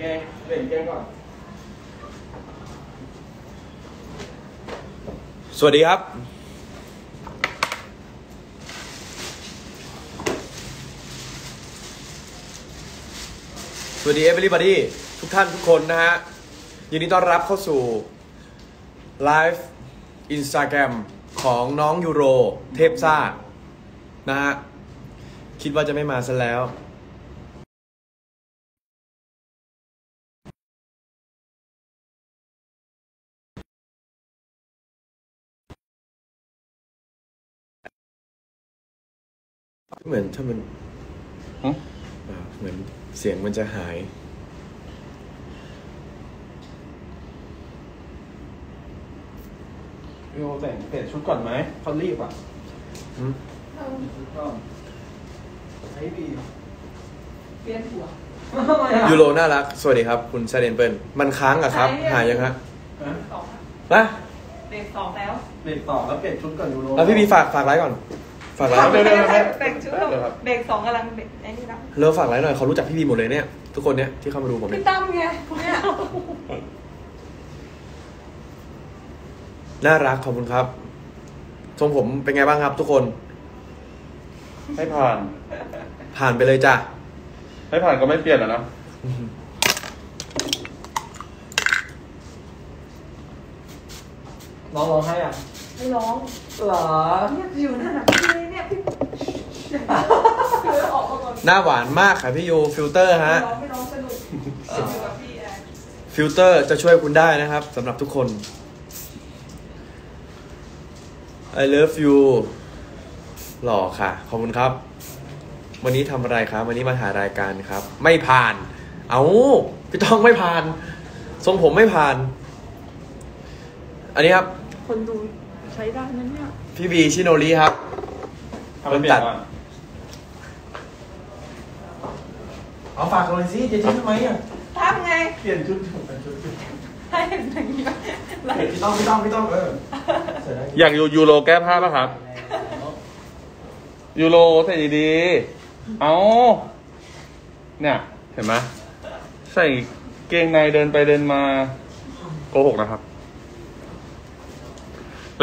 เกงเล่นเกงก่อน สวัสดีครับ สวัสดี everybody ทุกท่านทุกคนนะฮะ ยินดีต้อนรับเข้าสู่ไลฟ์อินสตาแกรมของน้องยูโรเทพซ่า นะฮะ คิดว่าจะไม่มาซะแล้ว เหมือนถ้ามันหึอ่าเหมือนเสียงมันจะหาย พี่โอแต่งเปลี่ยนชุดก่อนไหมเขารีบอะอืมชุดก่อนใช้บีเปลี่ยนหัวทำไมอะยูโรน่ารัก สวัสดีครับ คุณแซเดนเปิลมันค้างอะครับ หายยังฮะฮะสองนะเบรกสองแล้วเปลี่ยนต่อแล้วเปลี่ยนชุดก่อนยูโรแล้วพี่บีฝากฝากไลฟ์ก่อน ฝากไลฟ์เดี๋ยวเดี๋ยวเบรกชุดเบรกสองกำลังเบรกไอ้นี่นะเร็วฝากไลฟ์หน่อยเขารู้จักพี่บีหมดเลยเนี่ย ทุกคนเนี่ยที่เข้ามาดูผมเนี่พี่ยตั้มไงเนี่ยน่ารักขอบคุณครับทรงผมเป็นไงบ้างครับ ทุกคนไม่ผ่าน ผ่านไปเลยจ้ะไม่ผ่านก็ไม่เปลี่ยนแล้วนะน้องร้องให้อะไม่ร้องเหรอเนี่ยอยู่นั่นน่ะพี่เนี่ยพี่เดี๋ยว ออกมาก่อนหน้าหวานมากค่ะพี่ยูฟิลเตอร์ไม่ฮะ ร้องไม่ร้องสนุกสนุกกับพี่แอนฟิลเตอร์จะช่วยคุณได้นะครับสำหรับทุกคน I love you หล่อค่ะ ขอบคุณครับ วันนี้ทำอะไรครับ วันนี้มาถ่ายรายการครับ ไม่ผ่าน เอาพี่ต้องไม่ผ่าน ทรงผมไม่ผ่าน อันนี้ครับ คนดูใช้ได้นะเนี่ย พี่บีชิโนริครับ ทำไมเปลี่ยนอะเอาฝากหน่อยสิจะทิ้งทำไมอะทำไง เปลี่ยนชุดเปลี่ยนชุดให้เห็นอย่างนี้ไลฟ์พี่ต้องพี่ต้องพี่ต้องเออเสร็จแล้วอยากยูยูโรแก้ผ้าป่ะครับ ยูโรใส่ดีๆ เอาเนี่ย เห็นไหมใส่เกงในเดินไปเดินมา โกหกนะครับ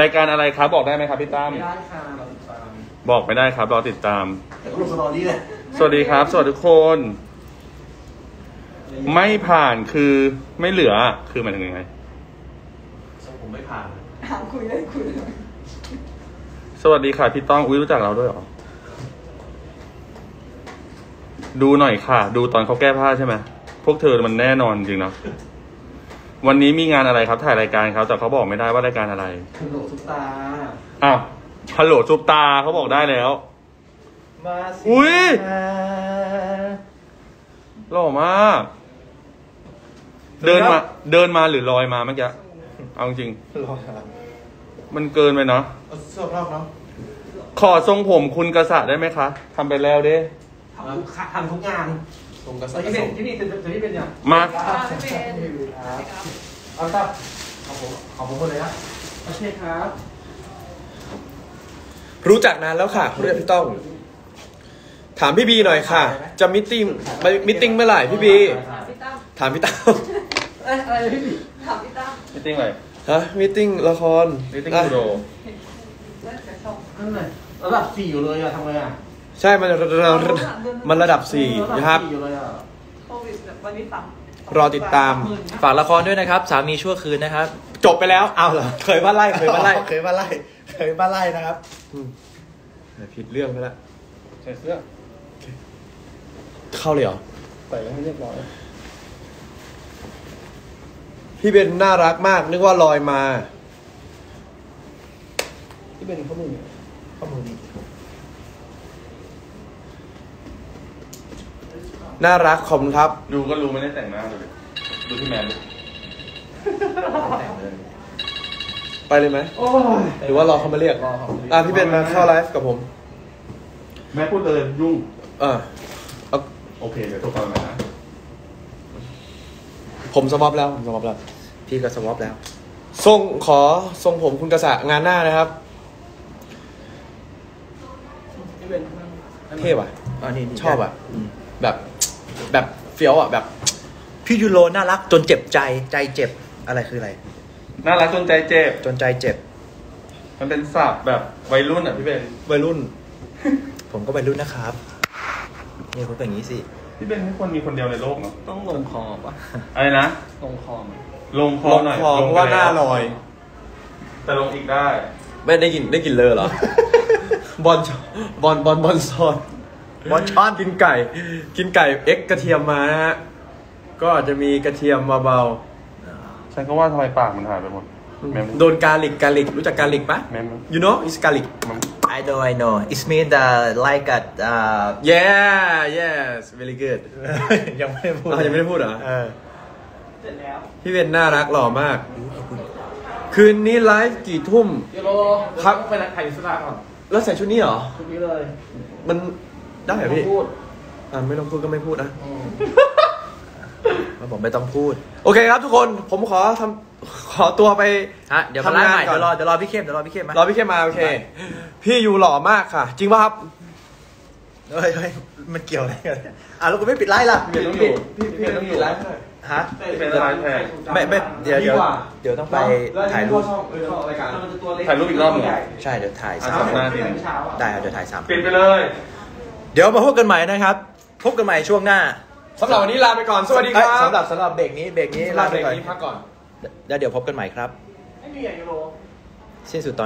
รายการอะไรครับบอกได้ไหมครับพี่ตั้มไม่ได้ค่ะเราติดตามบอกไม่ได้ครับรอติดตาม แต่ก็ลงสตอรี่เลยสวัสดีครับ สวัสดีทุกคน ไม่ผ่านคือไม่เหลือคือหมายถึงยังไงทรงผมไม่ผ่านถามคุยได้คุยเลยสวัสดีค่ะพี่ต้องอุ้ยรู้จักเราด้วยเหรอ ดูหน่อยค่ะ ดูตอนเขาแก้ผ้าใช่ไหมพวกเธอมันแน่นอนจริงเนาะ วันนี้มีงานอะไรครับถ่ายรายการครับแต่เขาบอกไม่ได้ว่ารายการอะไรคุณโหลทุกตา อ้าวฮัลโหลจุบตาเขาบอกได้แล้ว มาสิอุ๊ยมาหล่อมาก เดินมาเดินมาหรือลอยมาเมื่อกี้เอาจริงรอครับมันเกินไปเนาะเอาเสื้อรอบเนาะขอทรงผมคุณกษัตริย์ได้ไหมคะทำไปแล้วเด้ทำทุกทำทุกงาน ทรงกระตสัอนบนี้กระเป็นส่งที่นี่จะจะที่เป็นยังมาอ่าไม่เป็นครับเอาครับขอบผมขอบผมคนเลยนะโอเคครับ รู้จักนานแล้วค่ะเรียกพี่ต้อง ถามพี่บีหน่อยค่ะ จะมิทติ้งมิทติ้งเมื่อไหร่พี่บี ถามพี่ตั้มถามพี่ตั้มเอ้ยอะไรพี่ถามพี่ตั้มมิติ้งอะไรฮะมิทติ้งละครมิติ้งอะยูโรแล้วจะชมนั่นเลยระดับสี่อยู่เลยอะทำไงอะ ใช่มันมันระดับสี่เออนะครับสี่อยู่เลยอะโควิดแบบวันนี้สามรอติดตาม ฝากละครด้วยนะครับ สามีชั่วคืนนะครับ จบไปแล้วเอาเหรอเคยบ้านไล่เคยบ้านไล่เคยมาไล่เคยมาไล่นะครับอืมผิดเรื่องไปแล้วใส่เสื้อเข้าเลยเหรอใส่แล้วให้เรียบร้อยพี่เบนน่ารักมาก นึกว่าลอยมาที่เป็นข้อมือข้อมือดี น่ารักขอบคุณครับ ดูก็รู้ไม่ได้แต่งหน้าเลย ดูที่แมนดิไปเลยไหมโอ้ยหรือว่ารอเขามาเรียกรอเขามาเรียก อะพี่เบนมาเข้าไลฟ์กับผม แม่พูดเลยยุ่ง เออเอาโอเค เดี๋ยวโทรกลับมานะผมสวอปแล้วผมสวอปแล้ว พี่ก็สวอปแล้ว ทรงขอทรงผมคุณกษะงานหน้านะครับที่เป็นเท่ว่ะอ๋อนี่นี่ชอบอะอืมแบบ แบบเฟี้ยวอะแบบ พี่ยูโรน่ารักจนเจ็บใจใจเจ็บอะไรคืออะไร น่ารักจนใจเจ็บ จนใจเจ็บ มันเป็นศัพท์แบบวัยรุ่นอะพี่เบนวัยรุ่น ผมก็วัยรุ่นนะครับนี่คุณเป็นอย่างนี้สิพี่เบนไม่ควรมีคนเดียวในโลกเนาะต้องลงคอปะอะไรนะลงคอไหมลงคอลงหน่อยคอเพราะว่าหน้าลอย แต่ลงอีกได้ ไม่ได้กินได้กินเลอเหรอ บอลบอลบอลบอลซอน บอลช้อนกินไก่ กินไก่เอ็กกระเทียมมานะฮะ ก็อาจจะมีกระเทียมมาเบาฉันก็ว่าทำไมปากมันหายไปหมดแมมโดนกาลิกกาลิกรู้จักกาลิกปะแมม you know is garlic I know I know it's mean the like a uh, yeah yes very good ยังไม่ได้พูดอ้าวยังไม่ได้พูดเหรอ เออเสร็จแล้วพี่เบนน่ารักหล่อมาก คืนนี้ไลฟ์กี่ทุ่มยูโรครับ ไปนักถ่ายอิสระก่อนแล้วใส่ชุดนี้เหรอ ชุดนี้เลย มัน ได้เหรอพี่ พูดอ่าไม่ต้องพูดก็ไม่พูดนะอืมแล้วผมไม่ต้องพูด โอเคครับทุกคนผมขอทำขอตัวไป ฮะเดี๋ยวมาไลฟ์ทำงานใหม่ก่อน เดี๋ยวรอเดี๋ยวรอพี่เข้มเดี๋ยวรอพี่เข้มมารอพี่เข้มมาโอเค พี่ยูหล่อมากค่ะ จริงป่ะครับเฮ้ยเฮ้ยมันเกี่ยวอะไรกันอะแล้วกูไม่ปิดไลฟ์ล่ะพี่เบนต้องอยู่พี่พี่พี่เบนต้องอยู่ไลฟ์ให้ฮะพี่เบนไลฟ์แทนไม่ไม่เดี๋ยวดีเดี๋ยวกว่าเดี๋ยวต้องไปถ่ายรูปช่องเออช่องรายการมันจะตัวเล็กถ่ายรูปอีกรอบหนึ่ง ใช่เดี๋ยวถ่ายอะสามสามหน้าทีเช้าอะ ได้ครับเดี๋ยวถ่ายสาม ปิดไปเลยเดี๋ยวมาพบกันใหม่นะครับ พบกันใหม่ช่วงหน้าสำหรับวันนี้ลาไปก่อน สวัสดีครัเอ้ยบสำหรับสำหรับเบรกนี้เบรกนี้ลาลาไปไปก่ก่ออนนนี้พักก่อนแล้วเดี๋ยวพบกันใหม่ครับไม่มีอะยูโรสิ้นสุดตอน